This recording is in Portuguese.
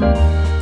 Música